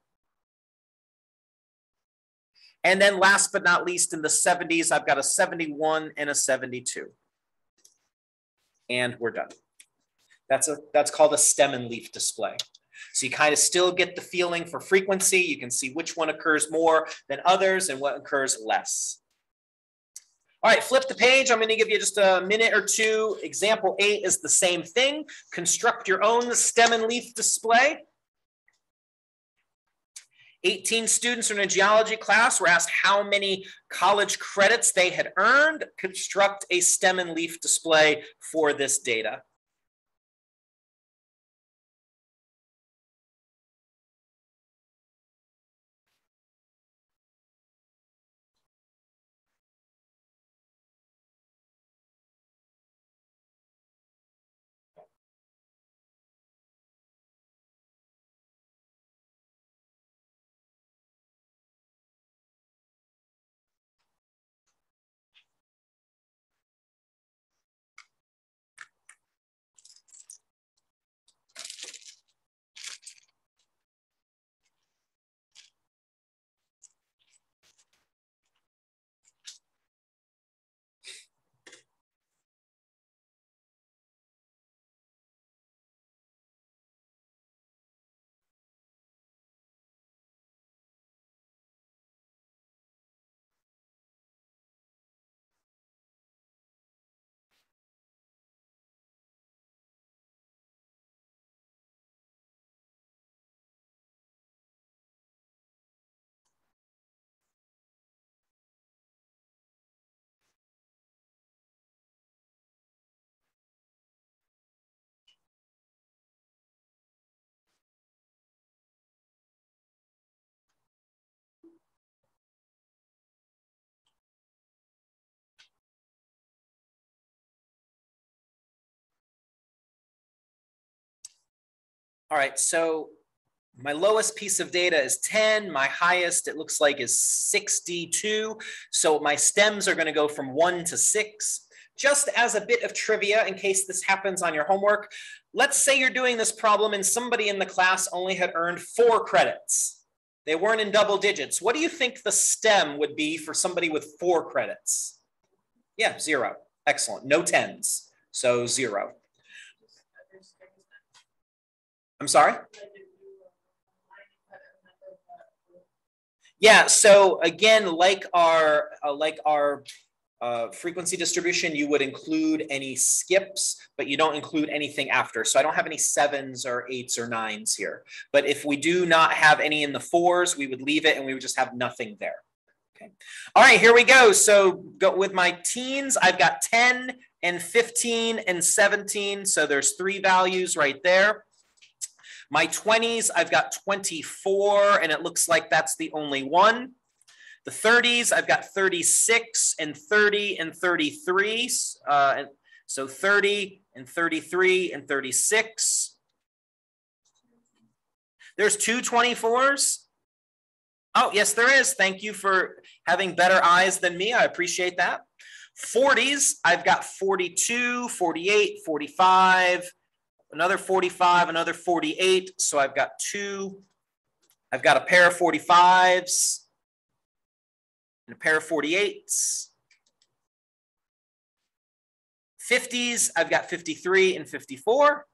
And then last but not least, in the 70s, I've got a 71 and a 72. And we're done. That's, a, that's called a stem and leaf display. So you kind of still get the feeling for frequency. You can see which one occurs more than others and what occurs less. All right, flip the page. I'm going to give you just a minute or two. Example eight is the same thing. Construct your own stem and leaf display. 18 students in a geology class were asked how many college credits they had earned. Construct a stem and leaf display for this data. All right, so my lowest piece of data is ten, my highest, it looks like is sixty-two. So my stems are gonna go from one to six. Just as a bit of trivia, in case this happens on your homework, let's say you're doing this problem and somebody in the class only had earned four credits. They weren't in double digits. What do you think the stem would be for somebody with four credits? Yeah, zero. Excellent. No tens. So zero. I'm sorry? Yeah, so again, like our uh, like our uh, frequency distribution, you would include any skips, but you don't include anything after. So I don't have any sevens or eights or nines here. But if we do not have any in the fours, we would leave it and we would just have nothing there. Okay. All right, here we go. So go with my teens, I've got 10 and 15 and 17. So there's three values right there. My 20s, I've got 24, and it looks like that's the only one. The 30s, I've got 36 and 30 and 33. Uh, so 30 and 33 and 36. There's two 24s. Oh, yes, there is. Thank you for having better eyes than me. I appreciate that. 40s, I've got 42, 48, 45, another 45, another 48. So I've got two. I've got a pair of 45s and a pair of 48s. 50s, I've got 53 and 54.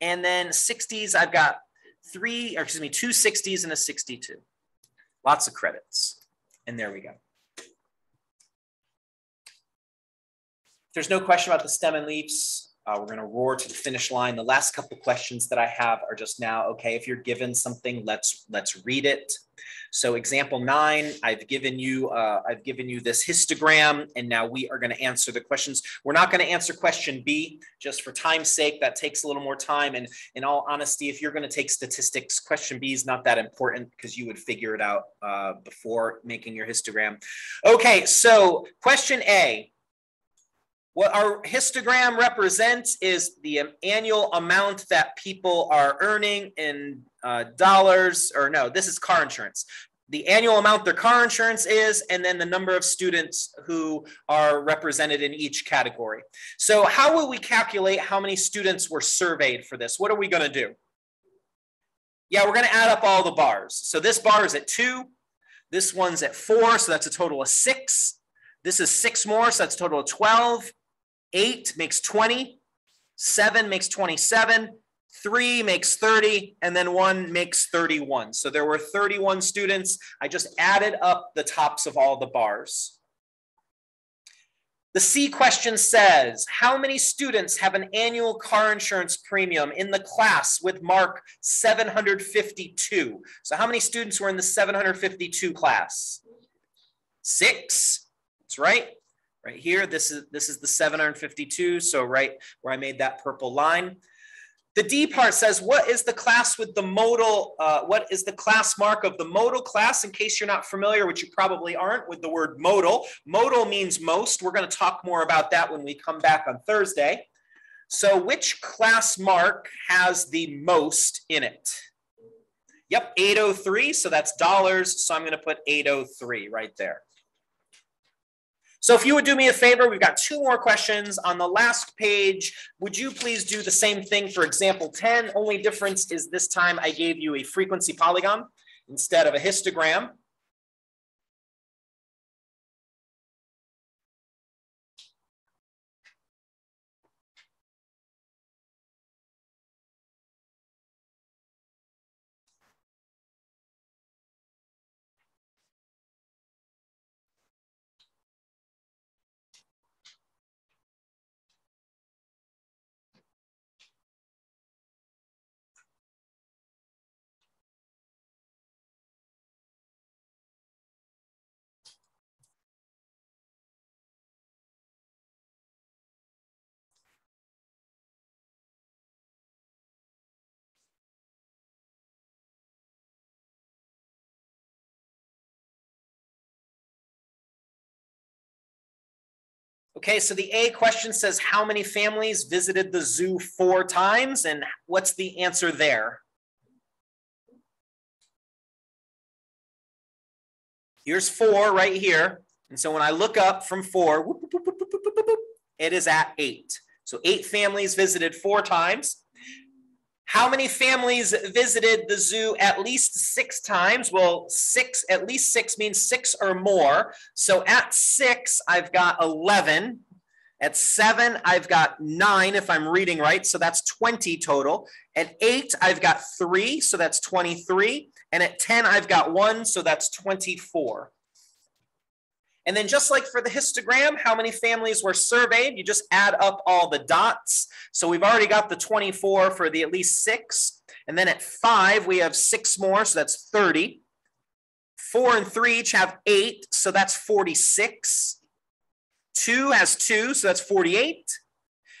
And then 60s, I've got three, or excuse me, two 60s and a 62. Lots of credits. And there we go. There's no question about the stem and leaves. Uh, we're going to roar to the finish line. The last couple questions that I have are just now, okay, if you're given something, let's let's read it. So example nine, I've given you uh, I've given you this histogram, and now we are going to answer the questions. We're not going to answer question B just for time's sake. That takes a little more time. And in all honesty, if you're going to take statistics, question B is not that important because you would figure it out uh, before making your histogram. Okay, so question A. What our histogram represents is the annual amount that people are earning in uh, dollars, or no, this is car insurance. The annual amount their car insurance is, and then the number of students who are represented in each category. So how will we calculate how many students were surveyed for this? What are we gonna do? Yeah, we're gonna add up all the bars. So this bar is at two, this one's at four, so that's a total of six. This is six more, so that's a total of 12. Eight makes 20, seven makes 27, three makes 30, and then one makes 31. So there were 31 students. I just added up the tops of all the bars. The C question says, how many students have an annual car insurance premium in the class with mark 752? So how many students were in the 752 class? Six, that's right right here. This is this is the 752. So right where I made that purple line. The D part says, what is the class with the modal, uh, what is the class mark of the modal class? In case you're not familiar, which you probably aren't with the word modal. Modal means most. We're going to talk more about that when we come back on Thursday. So which class mark has the most in it? Yep, 803. So that's dollars. So I'm going to put 803 right there. So if you would do me a favor, we've got two more questions on the last page. Would you please do the same thing for example 10? Only difference is this time I gave you a frequency polygon instead of a histogram. Okay, so the A question says how many families visited the zoo four times and what's the answer there? Here's four right here. And so when I look up from four, it is at eight. So eight families visited four times. How many families visited the zoo at least six times? Well, six, at least six means six or more. So at six, I've got 11. At seven, I've got nine, if I'm reading right. So that's 20 total. At eight, I've got three. So that's 23. And at 10, I've got one. So that's 24. And then just like for the histogram, how many families were surveyed? You just add up all the dots. So we've already got the 24 for the at least six. And then at five, we have six more, so that's 30. Four and three each have eight, so that's 46. Two has two, so that's 48.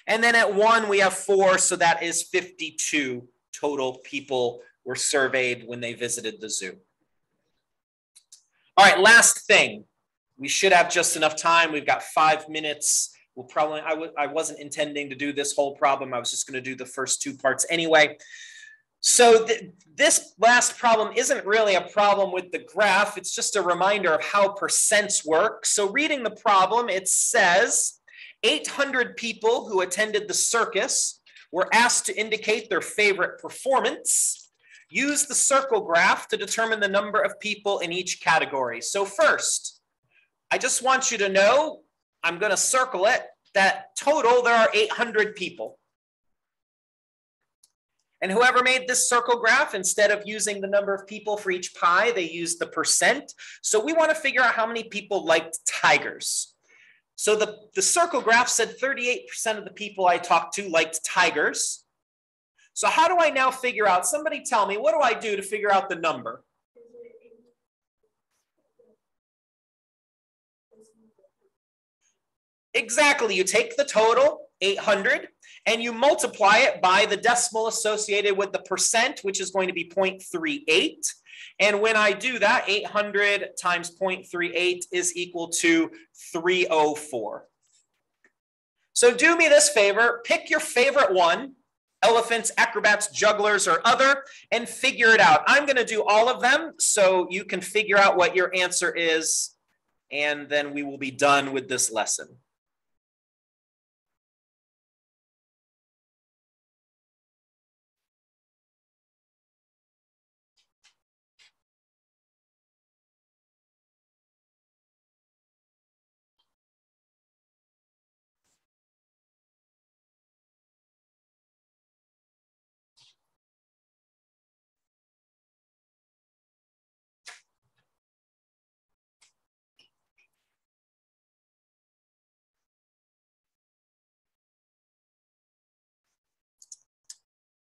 And then at one, we have four, so that is 52 total people were surveyed when they visited the zoo. All right, last thing we should have just enough time. We've got five minutes. We'll probably, I w- I wasn't intending to do this whole problem. I was just going to do the first two parts anyway. So th- this last problem isn't really a problem with the graph. It's just a reminder of how percents work. So reading the problem, it says 800 people who attended the circus were asked to indicate their favorite performance. Use the circle graph to determine the number of people in each category. So first, I just want you to know, I'm going to circle it, that total there are 800 people. And whoever made this circle graph, instead of using the number of people for each pie, they used the percent. So we want to figure out how many people liked tigers. So the, the circle graph said 38% of the people I talked to liked tigers. So how do I now figure out, somebody tell me, what do I do to figure out the number? Exactly. You take the total, 800, and you multiply it by the decimal associated with the percent, which is going to be 0.38. And when I do that, 800 times 0.38 is equal to 304. So do me this favor, pick your favorite one, elephants, acrobats, jugglers, or other, and figure it out. I'm going to do all of them so you can figure out what your answer is, and then we will be done with this lesson.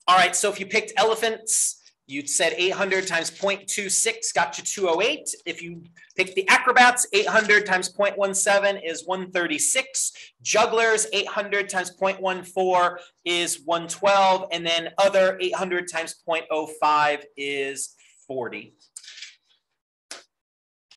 All right, so if you picked elephants, you said 800 times 0.26 got you 208. If you pick the acrobats, 800 times 0.17 is 136. Jugglers, 800 times 0.14 is 112. And then other 800 times 0.05 is 40.